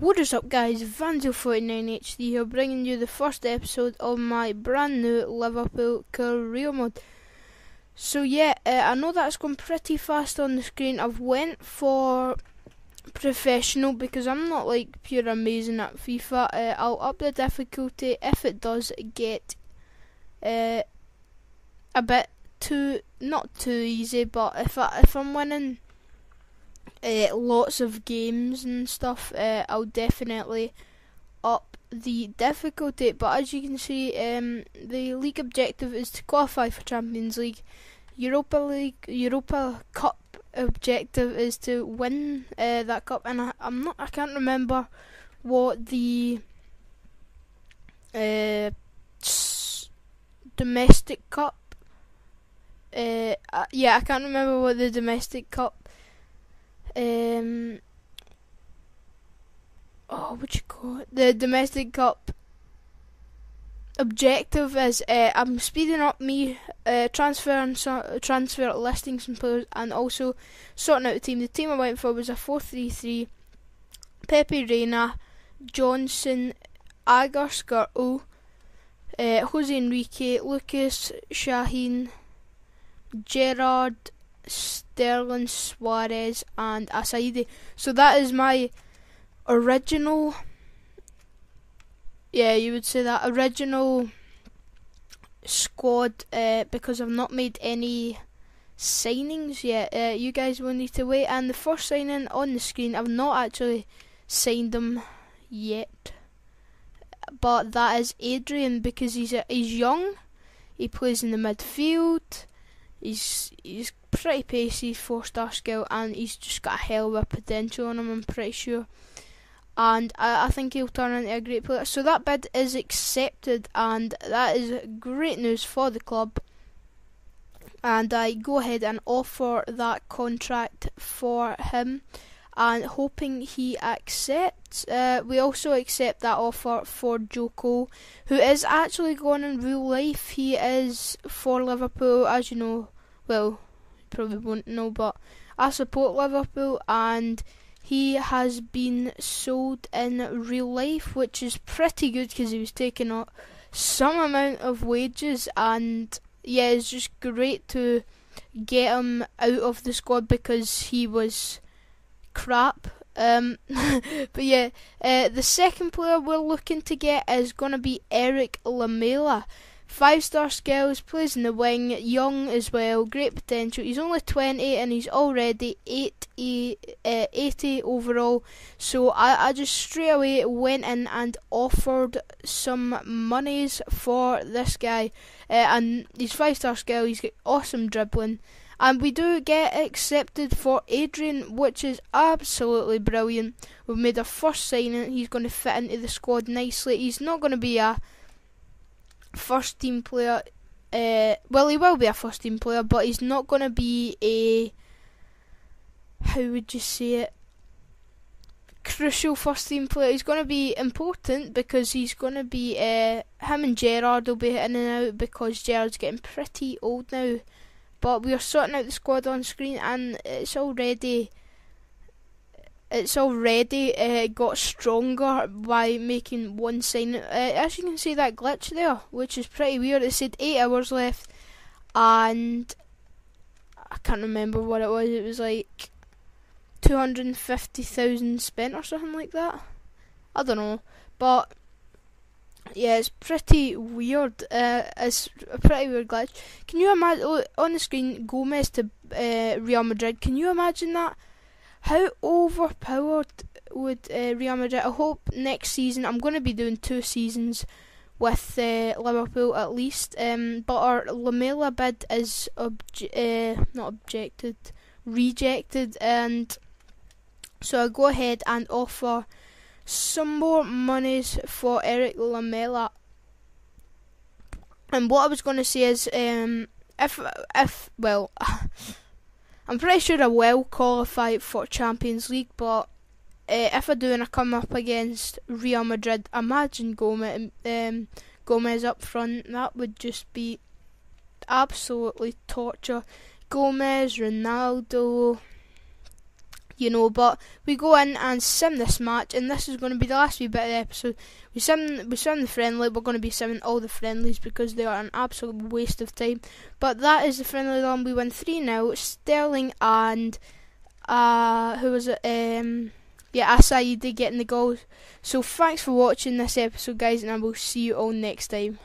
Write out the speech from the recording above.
What is up, guys? Vanzio49HD here, bringing you the first episode of my brand new Liverpool career mode. So yeah, uh, I know that's gone pretty fast on the screen. I've went for professional because I'm not like pure amazing at FIFA. Uh, I'll up the difficulty if it does get uh, a bit too not too easy, but if I if I'm winning uh, lots of games and stuff, uh, I'll definitely up the difficulty. But as you can see, um, the league objective is to qualify for Champions League. Europa League, Europa Cup objective is to win uh, that cup, and I, am not, I can't remember what the uh, domestic cup. Uh, yeah, I can't remember what the domestic cup um, oh, what you call it? The domestic cup objective is uh, I'm speeding up me uh, transferring so, transfer listings and players and also sorting out the team. The team I went for was a four three three. Pepe Reina, Johnson, Agger Skrtel, uh, Jose Enrique, Lucas Sahin, Gerrard, Sterling, Suarez, and Assaidi. So that is my original. Yeah, you would say that original squad uh, because I've not made any signings yet. Uh, you guys will need to wait. And the first signing on the screen, I've not actually signed them yet, but that is Adrian because he's a, he's young. He plays in the midfield. He's he's pretty pacey, four star skill, and he's just got a hell of a potential on him. I'm pretty sure, and I, I think he'll turn into a great player. So that bid is accepted, and that is great news for the club. And I go ahead and offer that contract for him, and hoping he accepts. Uh, we also accept that offer for Joko, who is actually going in real life. He is for Liverpool, as you know. Well, probably won't know, but I support Liverpool and he has been sold in real life, which is pretty good because he was taking up some amount of wages and yeah, it's just great to get him out of the squad because he was crap. Um, but yeah, uh, the second player we're looking to get is going to be Erik Lamela. Five star skills, plays in the wing, young as well, great potential. He's only 20 and he's already 80, uh, 80 overall. So I, I just straight away went in and offered some monies for this guy. Uh, and he's five star skill, he's got awesome dribbling. And we do get accepted for Adrian, which is absolutely brilliant. We've made our first signing, he's going to fit into the squad nicely. He's not going to be a first team player. Uh, well, he will be a first team player, but he's not going to be a. How would you say it? Crucial first team player. He's going to be important because he's going to be. Uh, him and Gerrard will be in and out because Gerrard's getting pretty old now. But we are sorting out the squad on screen, and it's already it's already uh, got stronger by making one sign. Uh, as you can see, that glitch there, which is pretty weird. It said eight hours left, and I can't remember what it was. It was like two hundred and fifty thousand spent or something like that. I don't know, but yeah, it's pretty weird. Uh, it's a pretty weird glitch. Can you imagine oh, on the screen Gomez to uh, Real Madrid? Can you imagine that? How overpowered would uh, Real Madrid? I hope next season I'm going to be doing two seasons with uh, Liverpool at least. Um, but our Lamela bid is obje- uh, not objected, rejected, and so I go ahead and offer some more monies for Erik Lamela. And what I was going to say is, um, if if well. I'm pretty sure I will qualify for Champions League, but uh, if I do and I come up against Real Madrid, imagine Gomez, um, Gomez up front. That would just be absolutely torture. Gomez, Ronaldo, you know. But we go in and sim this match, and this is going to be the last wee bit of the episode. We sim, we sim the friendly. We're going to be simming all the friendlies because they are an absolute waste of time. But that is the friendly one. We win three now. Sterling and uh, who was it? Um, yeah, Assaidi getting the goals. So thanks for watching this episode, guys, and I will see you all next time.